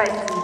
participa.